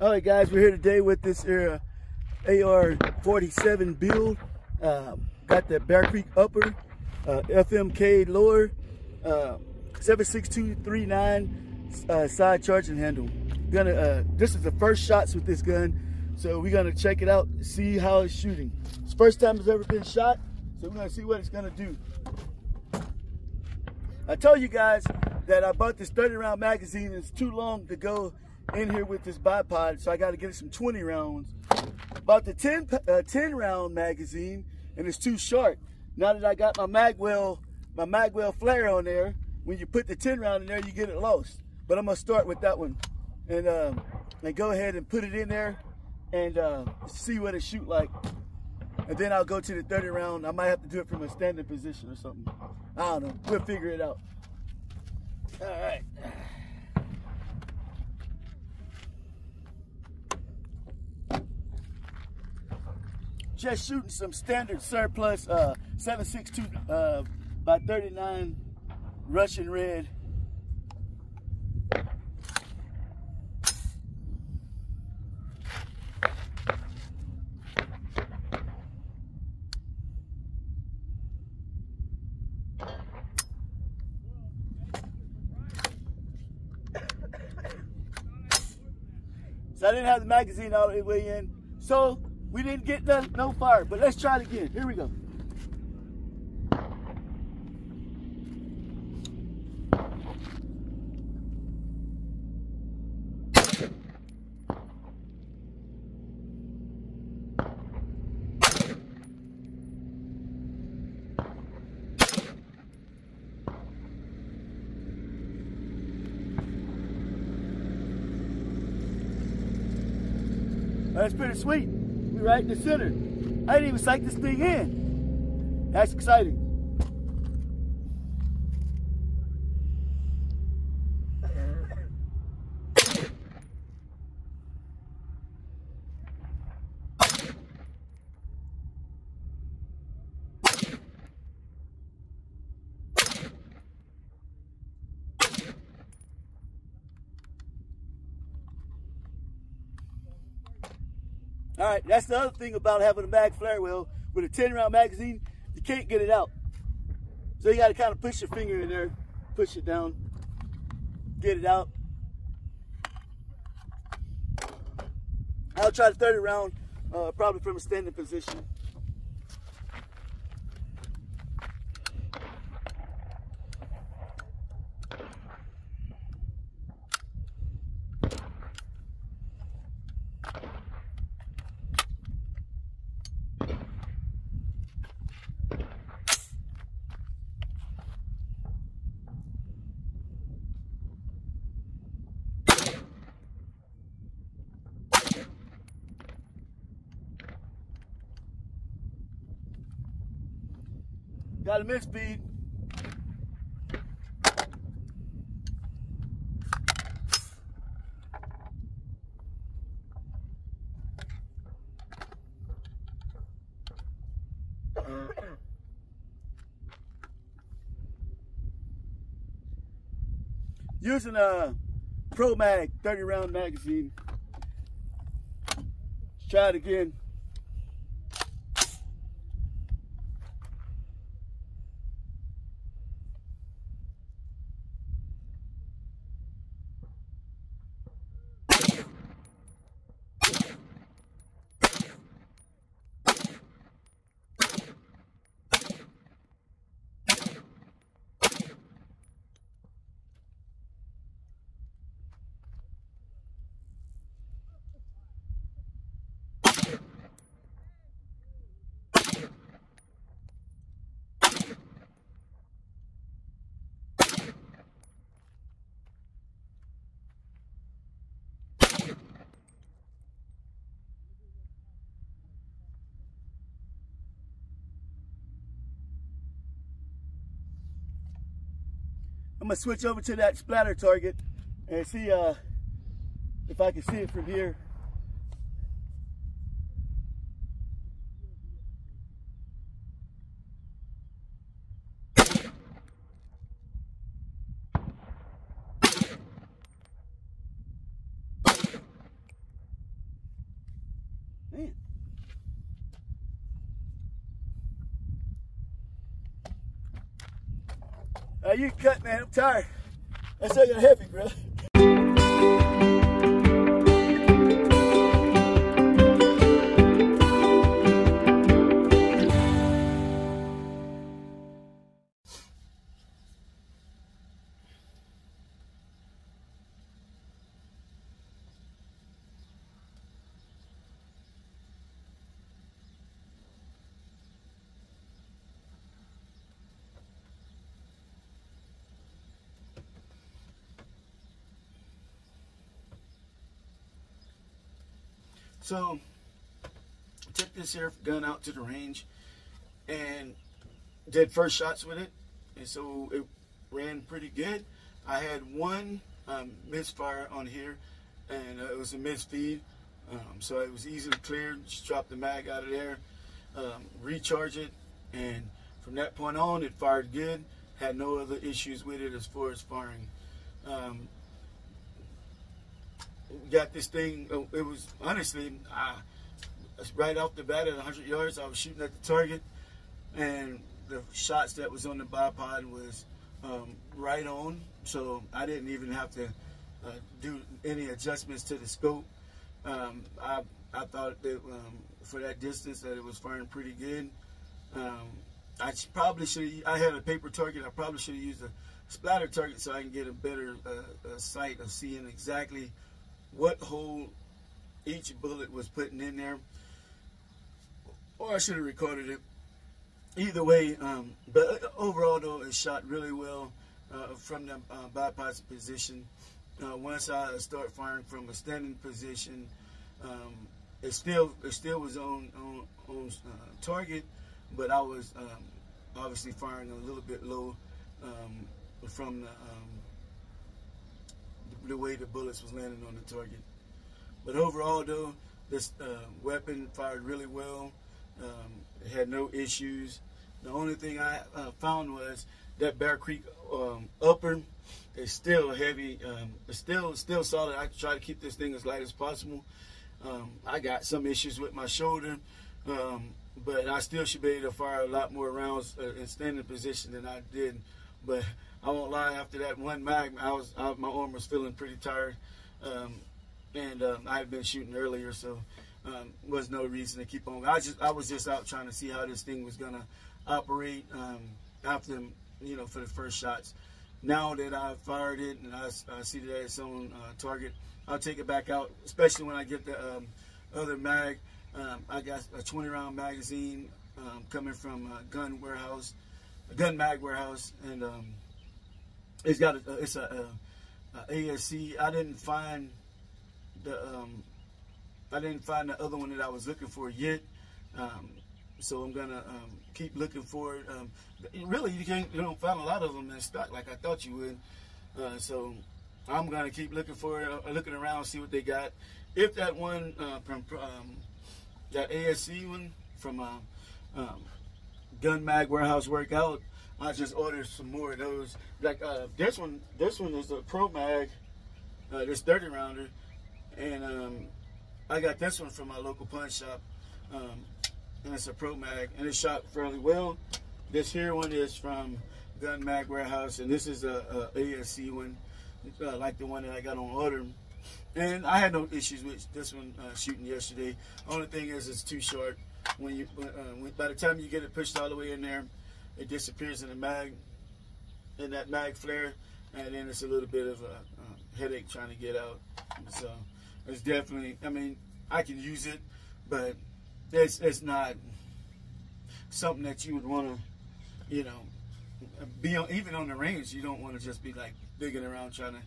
All right, guys, we're here today with this uh, AR-47 build. Uh, got the Bear Creek upper, uh, FMK lower, uh, 76239 uh, side charging handle. Gonna uh, this is the first shots with this gun, so we're gonna check it out, see how it's shooting. It's first time it's ever been shot, so we're gonna see what it's gonna do. I told you guys that I bought this 30 round magazine. It's too long to go in here with this bipod, so I got to get it some 20 rounds. Bought the 10, uh, 10 round magazine, and it's too short. Now that I got my Magwell, my Magwell flare on there, when you put the 10 round in there, you get it lost. But I'm gonna start with that one, and um, and go ahead and put it in there, and uh, see what it shoot like. And then I'll go to the 30 round. I might have to do it from a standing position or something. I don't know. We'll figure it out. All right. Just shooting some standard surplus uh, 762 uh, by 39 Russian red. So I didn't have the magazine all the way in. So we didn't get no, no fire, but let's try it again. Here we go. That's pretty sweet right in the center. I didn't even sight this thing in. That's exciting. All right, that's the other thing about having a mag flare wheel. With a 10 round magazine, you can't get it out. So you got to kind of push your finger in there, push it down, get it out. I'll try the 30 round, uh, probably from a standing position. Got a mid speed. Using a Pro Mag 30 round magazine. Let's try it again. I'm gonna switch over to that splatter target and see uh, if I can see it from here. Uh, you cut, man. I'm tired. That's how you're heavy, bro. So, took this here gun out to the range and did first shots with it. And so it ran pretty good. I had one um, misfire on here and uh, it was a misfeed. Um, so it was easily cleared. Just drop the mag out of there, um, recharge it, and from that point on, it fired good. Had no other issues with it as far as firing. Um, got this thing. Uh, it was honestly, I, right off the bat at 100 yards, I was shooting at the target, and the shots that was on the bipod was um, right on. So I didn't even have to uh, do any adjustments to the scope. Um, I I thought that um, for that distance that it was firing pretty good. Um, I probably should. I had a paper target. I probably should have used a splatter target so I can get a better uh, a sight of seeing exactly what hole each bullet was putting in there. Or I should have recorded it. Either way, um, but overall though, it shot really well uh, from the uh, bipod position. Uh, once I start firing from a standing position, um, it still it still was on on, on uh, target, but I was um, obviously firing a little bit low um, from the um, the way the bullets was landing on the target. But overall, though, this uh, weapon fired really well. Um, it had no issues. The only thing I uh, found was that Bear Creek um, upper is still heavy. Um, it's still still solid. I try to keep this thing as light as possible. Um, I got some issues with my shoulder, um, but I still should be able to fire a lot more rounds uh, in standing position than I did. But I won't lie. After that one mag, I was I, my arm was feeling pretty tired, um, and um, I had been shooting earlier, so um, was no reason to keep on. I just I was just out trying to see how this thing was gonna operate um, after you know for the first shots. Now that I've fired it and I, I see that it's on uh, target, I'll take it back out, especially when I get the um, other mag. Um, I got a 20 round magazine coming from a Gun Warehouse, a Gun Mag Warehouse, and it's got a, it's a, a, a ASC. I didn't find the um, I didn't find the other one that I was looking for yet. Um, so I'm gonna um, keep looking for it. Um, really, you can't you don't find a lot of them in stock like I thought you would. Uh, so I'm gonna keep looking for it, uh, looking around, see what they got. If that one uh, from um, that ASC one from uh, um, Gun Mag Warehouse workout, I just ordered some more of those. Like uh, this one, this one is a Pro Mag, uh, this 30 rounder, and um, I got this one from my local pawn shop, um, and it's a Pro Mag, and it shot fairly well. This here one is from Gun Mag Warehouse, and this is a, a ASC one, uh, like the one that I got on order. And I had no issues with this one uh, shooting yesterday. Only thing is, it's too short. When you, uh, when, by the time you get it pushed all the way in there, it disappears in the mag, in that mag flare, and then it's a little bit of a, a headache trying to get out. So it's definitely, I mean, I can use it, but it's it's not something that you would want to, you know, be on, even on the range. You don't want to just be like digging around trying to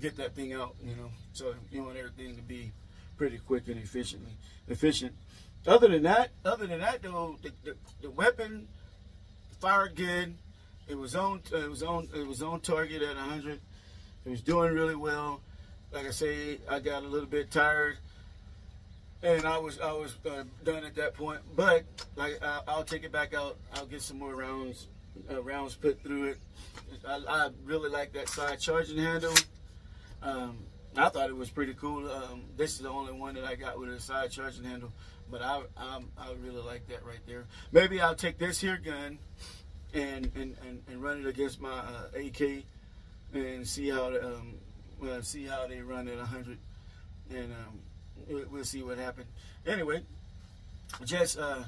get that thing out, you know. So you want everything to be pretty quick and efficiently efficient. Other than that, other than that though, the, the, the weapon fired good. It was on. It was on. It was on target at 100. It was doing really well. Like I say, I got a little bit tired, and I was I was uh, done at that point. But like I, will take it back out. I'll get some more rounds uh, rounds put through it. I, I, really like that side charging handle. Um, I thought it was pretty cool. Um, this is the only one that I got with a side charging handle, but I, I I really like that right there. Maybe I'll take this here gun and, and, and, and run it against my uh, AK and see how um, well, see how they run at 100, and um, we'll see what happens. Anyway, just uh,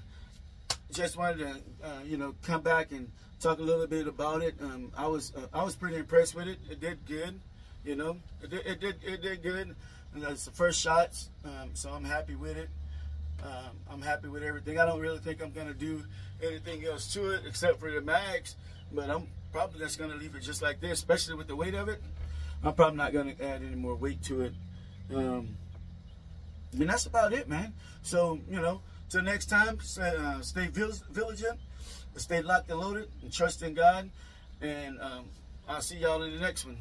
just wanted to uh, you know come back and talk a little bit about it. Um, I was uh, I was pretty impressed with it. It did good, you know. It did it did, it did good. And that's the first shots, um, so I'm happy with it. Um, I'm happy with everything. I don't really think I'm gonna do anything else to it except for the mags, but I'm probably just gonna leave it just like this, especially with the weight of it. I'm probably not gonna add any more weight to it. Um, and that's about it, man. So you know, till next time, uh, stay vigilant, stay locked and loaded, and trust in God. And um, I'll see y'all in the next one.